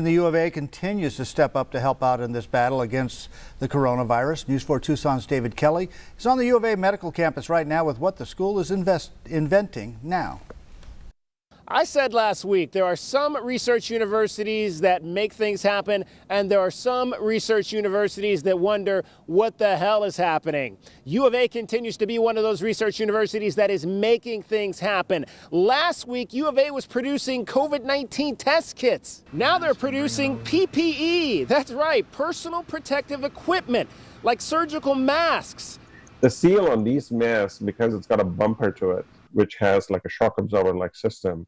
And the U of A continues to step up to help out in this battle against the coronavirus. News 4 Tucson's David Kelly is on the U of A medical campus right now with what the school is invest inventing now. I said last week there are some research universities that make things happen, and there are some research universities that wonder what the hell is happening. U of A continues to be one of those research universities that is making things happen. Last week, U of A was producing COVID 19 test kits. Now they're producing PPE. That's right, personal protective equipment like surgical masks. The seal on these masks, because it's got a bumper to it, which has like a shock absorber like system,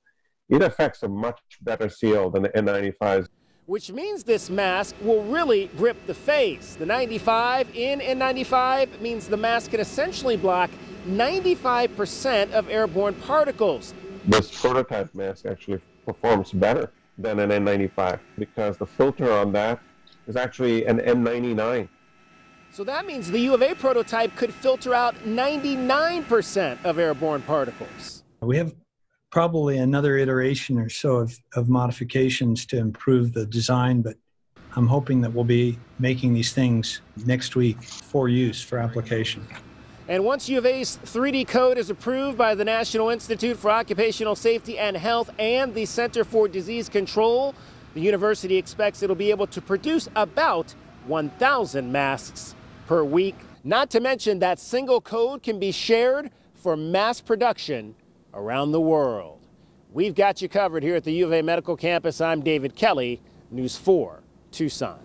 it affects a much better seal than the N95s. Which means this mask will really grip the face. The 95 in N95 means the mask can essentially block 95% of airborne particles. This prototype mask actually performs better than an N95 because the filter on that is actually an N99. So that means the U of A prototype could filter out 99% of airborne particles. We have probably another iteration or so of, of modifications to improve the design, but I'm hoping that we'll be making these things next week for use for application. And once U of A's 3D code is approved by the National Institute for Occupational Safety and Health and the Center for Disease Control, the university expects it'll be able to produce about 1,000 masks per week. Not to mention that single code can be shared for mass production around the world. We've got you covered here at the U of A Medical Campus. I'm David Kelly, News 4, Tucson.